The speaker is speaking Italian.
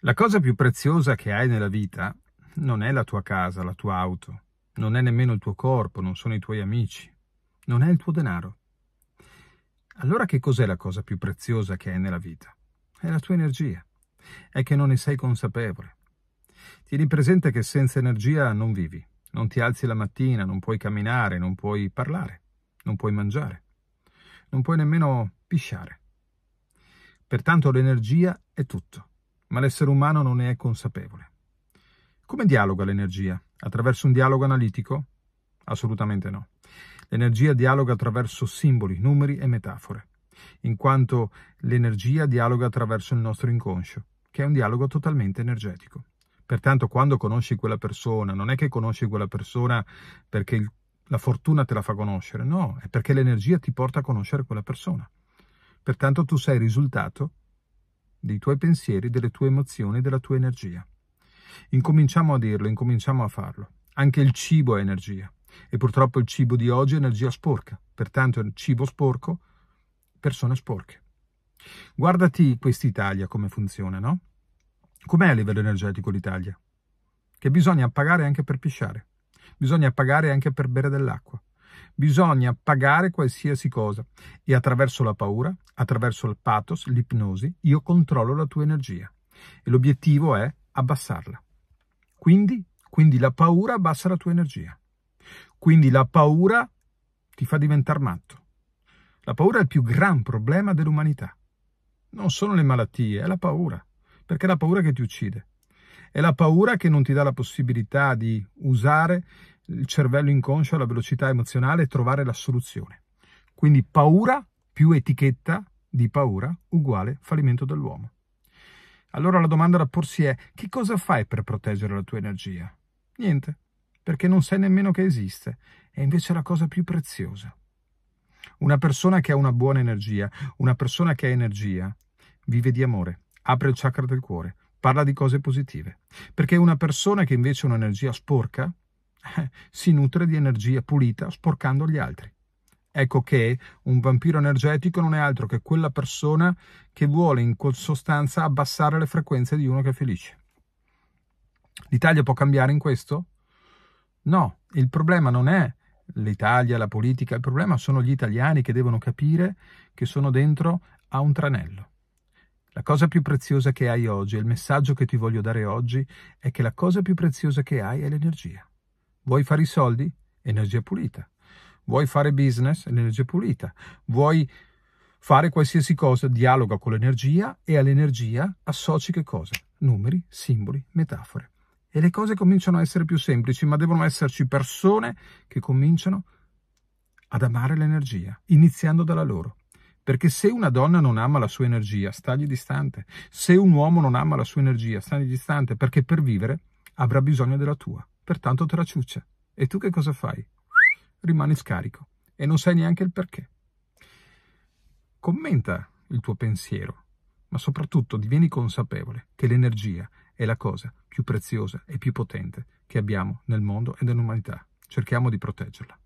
La cosa più preziosa che hai nella vita non è la tua casa, la tua auto, non è nemmeno il tuo corpo, non sono i tuoi amici, non è il tuo denaro. Allora che cos'è la cosa più preziosa che hai nella vita? È la tua energia. È che non ne sei consapevole. Tieni presente che senza energia non vivi, non ti alzi la mattina, non puoi camminare, non puoi parlare, non puoi mangiare, non puoi nemmeno pisciare. Pertanto l'energia è tutto ma l'essere umano non ne è consapevole. Come dialoga l'energia? Attraverso un dialogo analitico? Assolutamente no. L'energia dialoga attraverso simboli, numeri e metafore, in quanto l'energia dialoga attraverso il nostro inconscio, che è un dialogo totalmente energetico. Pertanto quando conosci quella persona, non è che conosci quella persona perché il, la fortuna te la fa conoscere, no, è perché l'energia ti porta a conoscere quella persona. Pertanto tu sei risultato dei tuoi pensieri, delle tue emozioni, della tua energia. Incominciamo a dirlo, incominciamo a farlo. Anche il cibo è energia e purtroppo il cibo di oggi è energia sporca, pertanto il cibo sporco, persone sporche. Guardati quest'Italia come funziona, no? Com'è a livello energetico l'Italia? Che bisogna pagare anche per pisciare, bisogna pagare anche per bere dell'acqua, Bisogna pagare qualsiasi cosa e attraverso la paura, attraverso il pathos, l'ipnosi, io controllo la tua energia e l'obiettivo è abbassarla. Quindi, quindi la paura abbassa la tua energia. Quindi la paura ti fa diventare matto. La paura è il più gran problema dell'umanità. Non sono le malattie, è la paura, perché è la paura che ti uccide. È la paura che non ti dà la possibilità di usare il cervello inconscio alla velocità emozionale e trovare la soluzione. Quindi paura più etichetta di paura uguale fallimento dell'uomo. Allora la domanda da porsi è che cosa fai per proteggere la tua energia? Niente, perché non sai nemmeno che esiste, è invece la cosa più preziosa. Una persona che ha una buona energia, una persona che ha energia, vive di amore, apre il chakra del cuore, parla di cose positive, perché una persona che invece ha un'energia sporca, si nutre di energia pulita sporcando gli altri. Ecco che un vampiro energetico non è altro che quella persona che vuole in sostanza abbassare le frequenze di uno che è felice. L'Italia può cambiare in questo? No, il problema non è l'Italia, la politica, il problema sono gli italiani che devono capire che sono dentro a un tranello. La cosa più preziosa che hai oggi, il messaggio che ti voglio dare oggi, è che la cosa più preziosa che hai è l'energia. Vuoi fare i soldi? Energia pulita. Vuoi fare business? Energia pulita. Vuoi fare qualsiasi cosa? Dialoga con l'energia e all'energia associ che cosa? Numeri, simboli, metafore. E le cose cominciano a essere più semplici, ma devono esserci persone che cominciano ad amare l'energia, iniziando dalla loro. Perché se una donna non ama la sua energia, stagli distante. Se un uomo non ama la sua energia, stagli distante, perché per vivere avrà bisogno della tua pertanto te la ciuccia. E tu che cosa fai? Rimani scarico e non sai neanche il perché. Commenta il tuo pensiero, ma soprattutto divieni consapevole che l'energia è la cosa più preziosa e più potente che abbiamo nel mondo e nell'umanità. Cerchiamo di proteggerla.